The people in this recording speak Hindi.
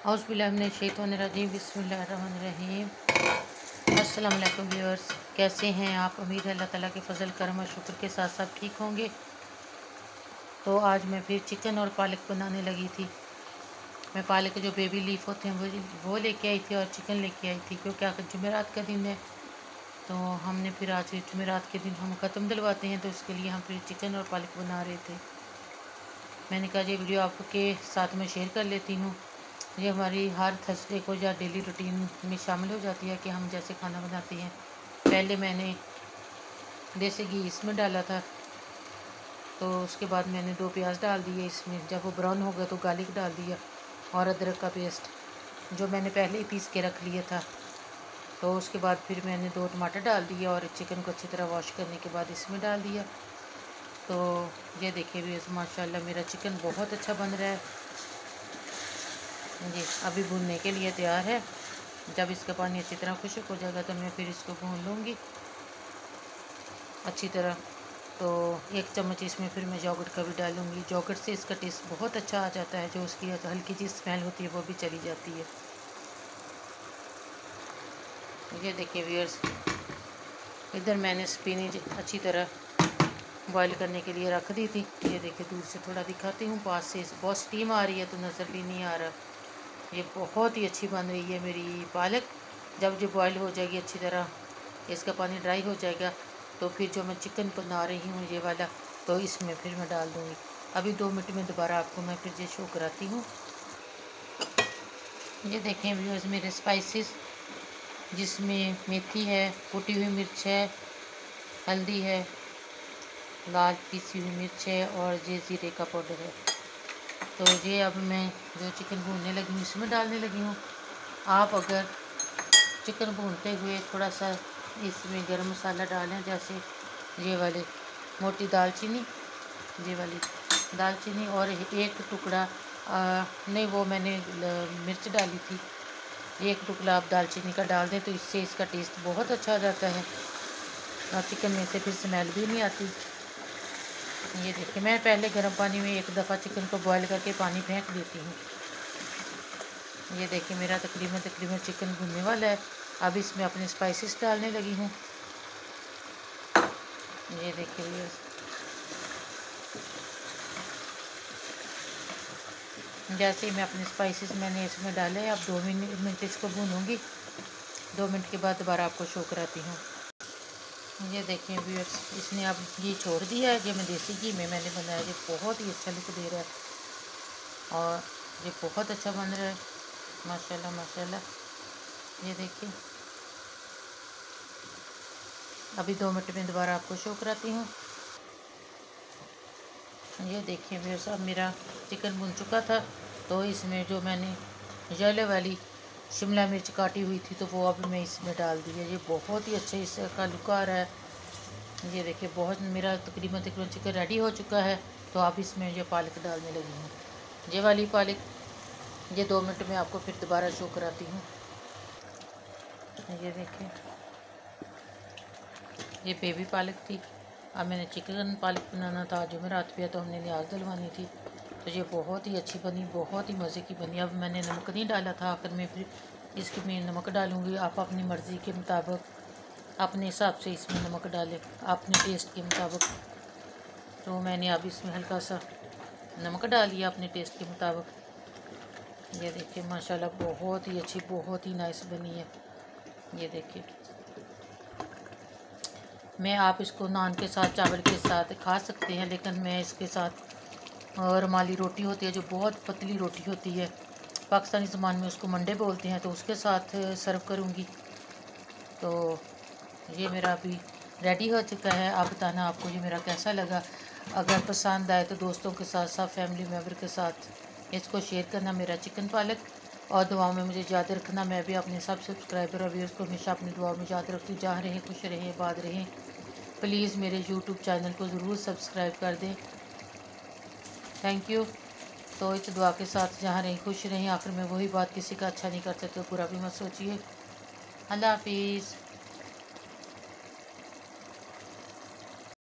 अज़बिल्लाशैतरजीम बसमीम वालेकुम व्यूअर्स कैसे हैं आप? उम्मीद है अल्लाह ताला के फजल, करम और शुक्र के साथ सब ठीक होंगे। तो आज मैं फिर चिकन और पालक बनाने लगी थी। मैं पालक के जो बेबी लीफ होते हैं, वो वो लेके आई थी और चिकन लेके आई थी, क्योंकि आखिर जुमेरात का दिन है। तो हमने फिर आज जुमेरात के दिन हम ख़त्म दिलवाते हैं तो उसके लिए हम फिर चिकन और पालक बना रहे थे। मैंने कहा ये वीडियो आपके साथ में शेयर कर लेती हूँ। ये हमारी हर थर्सडे को या डेली रूटीन में शामिल हो जाती है कि हम जैसे खाना बनाते हैं। पहले मैंने देसी घी इसमें डाला था तो उसके बाद मैंने दो प्याज डाल दिए इसमें। जब वो ब्राउन हो गया तो गार्लिक डाल दिया और अदरक का पेस्ट जो मैंने पहले ही पीस के रख लिया था। तो उसके बाद फिर मैंने दो टमाटर डाल दिए और चिकन को अच्छी तरह वॉश करने के बाद इसमें डाल दिया। तो ये देखिए भी, माशाल्लाह मेरा चिकन बहुत अच्छा बन रहा है। जी, अभी भूनने के लिए तैयार है। जब इसका पानी अच्छी तरह खुशक हो जाएगा तो मैं फिर इसको भून लूँगी। अच्छी तरह। तो एक चम्मच इसमें फिर मैं जॉगट का भी डालूँगी। जॉगट से इसका टेस्ट बहुत अच्छा आ जाता है। जो उसकी हल्की सी स्मेल होती है, वो भी चली जाती है। ये देखिए व्यूअर्स इधर मैंने स्पिनिच अच्छी तरह बॉईल करने के लिए रख दी थी। ये देखिए दूर से थोड़ा दिखाती हूँ। पास से बहुत स्टीम आ रही है तो नज़र भी नहीं आ रहा। ये बहुत ही अच्छी बन रही है मेरी पालक। जब जो बॉयल हो जाएगी अच्छी तरह, इसका पानी ड्राई हो जाएगा तो फिर जो मैं चिकन बना रही हूँ, ये वाला तो इसमें फिर मैं डाल दूँगी। अभी दो मिनट में दोबारा आपको मैं फिर ये शो कराती हूँ। ये देखें व्यूज़ मेरे स्पाइसेस जिसमें मेथी है, कुटी हुई मिर्च है, हल्दी है, लाल पीसी हुई मिर्च है, और ये ज़ीरे का पाउडर है। तो ये अब मैं जो चिकन भूनने लगी हूँ, इसमें डालने लगी हूँ। आप अगर चिकन भूनते हुए थोड़ा सा इसमें गरम मसाला डालें, जैसे ये वाले मोटी दालचीनी, ये वाली दालचीनी और एक टुकड़ा नहीं, वो मैंने मिर्च डाली थी। एक टुकड़ा आप दालचीनी का डाल दें तो इससे इसका टेस्ट बहुत अच्छा आ जाता है। और चिकन में से फिर स्मेल भी नहीं आती। ये देखिए, मैं पहले गर्म पानी में एक दफ़ा चिकन को बॉईल करके पानी फेंक देती हूँ। ये देखिए, मेरा तकरीबन तकरीबन चिकन भुनने वाला है। अब इसमें अपने स्पाइसेस डालने लगी हूँ। ये देखिए जैसे ही मैं अपने स्पाइसेस मैंने इसमें डाले, अब दो मिनट इसको भूनूँगी। दो मिनट के बाद दोबारा आपको शो कराती हूँ। ये देखें व्यूअर्स इसने अब घी छोड़ दिया है। ये मैं देसी घी में मैंने बनाया, ये बहुत ही अच्छा लुक दे रहा है। और ये बहुत अच्छा बन रहा है। माशाल्लाह माशाल्लाह। ये देखिए। अभी दो मिनट में दोबारा आपको शो कराती हूँ। ये देखिए व्यूअर्स अब मेरा चिकन बुन चुका था तो इसमें जो मैंने येलो वाली शिमला मिर्च काटी हुई थी तो वो अभी मैं इसमें डाल दी है। ये बहुत ही अच्छा इसका लुक आ रहा है। ये देखिए, बहुत मेरा तकरीबन तकरीबन चिकन रेडी हो चुका है तो आप इसमें ये पालक डालने लगी हूँ। ये वाली पालक, ये दो मिनट में आपको फिर दोबारा शो कराती हूँ। ये देखिए, ये बेबी पालक थी। अब मैंने चिकन पालक बनाना था जुमेरात पे तो हमने न्याज दिलवानी थी। तो ये बहुत ही अच्छी बनी, बहुत ही मज़े की बनी। अब मैंने नमक नहीं डाला था, आखिर में फिर इसकी मैं नमक डालूँगी। आप अपनी मर्ज़ी के मुताबिक, अपने हिसाब से इसमें नमक डालें, अपने टेस्ट के मुताबिक। तो मैंने अब इसमें हल्का सा नमक डाल दिया अपने टेस्ट के मुताबिक। ये देखिए, माशाल्लाह, बहुत ही अच्छी, बहुत ही नाइस बनी है। ये देखिए। मैं आप इसको नान के साथ, चावल के साथ खा सकते हैं, लेकिन मैं इसके साथ और रुमाली रोटी होती है जो बहुत पतली रोटी होती है। पाकिस्तानी ज़बान में उसको मंडे बोलते हैं तो उसके साथ सर्व करूँगी। तो ये मेरा अभी रेडी हो चुका है। आप बताना आपको ये मेरा कैसा लगा। अगर पसंद आए तो दोस्तों के साथ साथ फैमिली मेंबर के साथ इसको शेयर करना मेरा चिकन पालक। और दुआओं में मुझे याद रखना, मैं भी अपने सब सब्सक्राइबर और व्यूज़ को हमेशा अपनी दुआओं में याद रखती जहाँ रहें, खुश रहें बाद रहें। प्लीज़ मेरे यूट्यूब चैनल को ज़रूर सब्सक्राइब कर दें। थैंक यू तो इस दुआ के साथ जहाँ रहें, खुश रहें, आखिर में वही बात किसी का अच्छा नहीं करते तो पूरा भी मत सोचिए। अल्लाह हाफिज़।